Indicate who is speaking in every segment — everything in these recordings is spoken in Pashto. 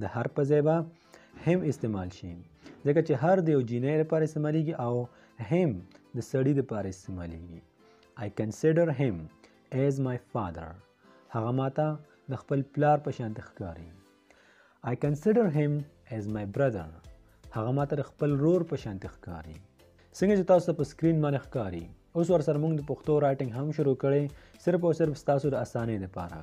Speaker 1: د هر په ځای به هم استعمال شي ځکه چې هر د یو جینۍ لپاره استعمالیږي او هم د سړي لپاره استعمالیږي I consider him as my father هغه ماته د خپل پلار په شان ښکاري I consider him as my brother هغه ماته د خپل رور په شان ښکاري څنګه چې تاسو په سکرین باندې ښکاري اوس ورسره موږ د پښتو رایټنګ هم شروع کړی صرف او صرف ستاسو د اسانۍ لپاره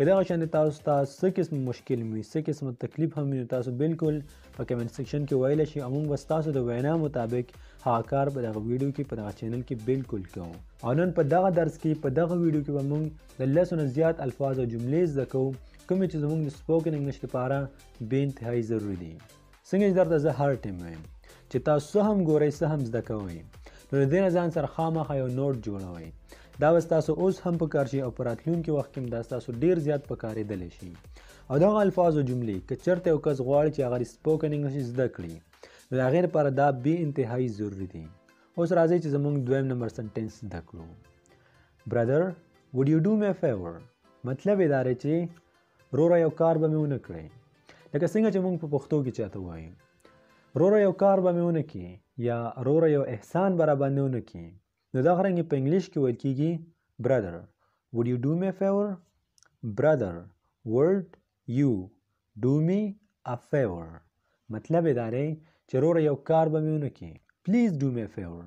Speaker 1: که دغه شان د تاسو ته څه قسم مشکل وي څه قسم تکلیف هم وي تاسو بالکل په کمنټ سیکشن کې ویل شي او موږ ستاسو د وینا مطابق هغه کار په دغه ویډیو کې په دغه چینل کې بالکل کوو او نن په دغه درس کې په دغه ویډیو کې به موږ د لسو نه زیات الفاظ او جملې زده کوو کومې چې زموږ د سپوکن انګلیش لپاره بې انتهایي ضروري دي څنګه چې درته زه هر ټیم وایم چې تاسو څه هم ګورئ څه هم زده کوئ نو د دې نه ځان سره خامخا یو نوټ جوړوئ دا به ستاسو اوس هم په کار شي او په راتلونکي وخت کې هم دا ستاسو ډیر زیات په کارېدلی شي او دغه الفاظ او جملې که چېرته یو کس غواړي چې هغه سپوکن انګلیسي زده کړي نو د هغې لپاره دا بې انتهایي ضروري دي اوس راځئ چې زموږ دویم نمبر سنټینس زده کړو برادر وډ یو ډو می فیور مطلب یې دا دی چې روره یو کار به مې ونه کړي لکه څنګه چې موږ په پښتو کې چاته وایو روره یو کار به مې ونه کړي یا روره یو احسان به را باندې ونه کړي نو دا غرنګې په انګلیش کې ویل کېږي برادر would you do me a favor brother would you do me a favor مطلب یې دا دی چې روره یو کار به مې ونه کړي پلیز ډو می فیور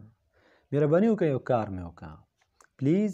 Speaker 1: مهرباني وکړه یو کار مې وکړه پلیز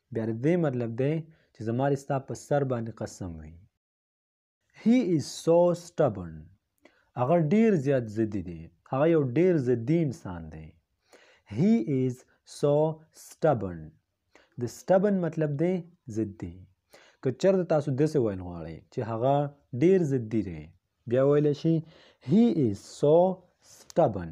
Speaker 1: بیا د دې مطلب دی چې زما دې ستا په سر باندې قسم وي هی از سو سټبن هغه ډیر زیات ضدي دی هغه یو ډیر ضدي انسان دی هی از سو سټبن د سټبن مطلب دی ضدي که چرته تاسو داسې ویل غواړئ چې هغه ډیر ضدي دی بیا ویل شي هی از سو سټبن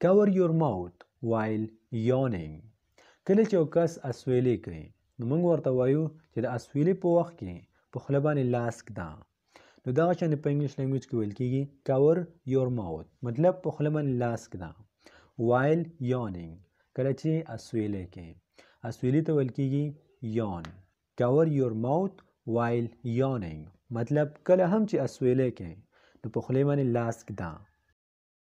Speaker 1: Cover your mouth while yawning. کله چې یو کس اسویلې کوي نو موږ ورته وایو چې د اسویلې په وخت کې په خوله باندې لاس ږده نو دغه شان په انګلیش لینګویج کې ویل کېږي کور یور ماوت مطلب په خوله باندې لاس ږده وایل یونینګ کله چې اسویلې کې اسویلې ته ویل کېږي یون کور یور ماوت وایل یونینګ مطلب کله هم چې اسویلې کې نو په خوله باندې لاس ږده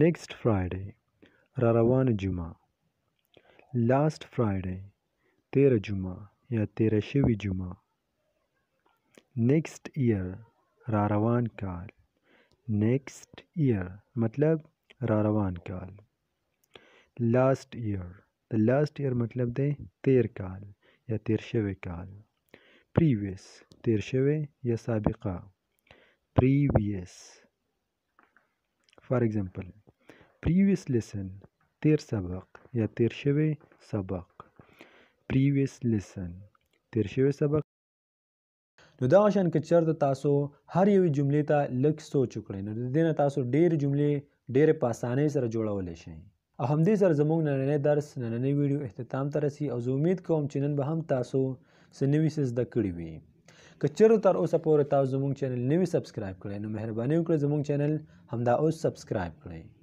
Speaker 1: نیکسټ فرایډې را روانه جمعه لاست فرایډې تیره جمعه یا تیره شوی جمعه نیکسټ ایئر را روان کال نیکسټ ایئر مطلب را روان کال لاست ایئر د لاست ایئر مطلب دی تیر کال یا تیر شوی کال پریویس تیر شوی یا سابقه پریویس For example, previous lesson تیر سبق یا تیر شوی سبق previous lesson تیر شوی سبق نو دا شان که چرته تاسو هر یو جملې ته لږ سوچ وکړئ نو د دې نه تاسو ډېر جملې ډېر په اسانۍ سره جوړولی شئ او همدې سره زموږ نننی درس نننی ویډیو اختتام ته رسی او زه امید کوم چې نن به هم تاسو څه نوي څه زده کړي وي که چېرته تر اوسه پورې تاسو زموږ چینل نوي سبسکرایب کړئ نو مهرباني وکړئ زموږ چینل همدا اوس سبسکرایب کړئ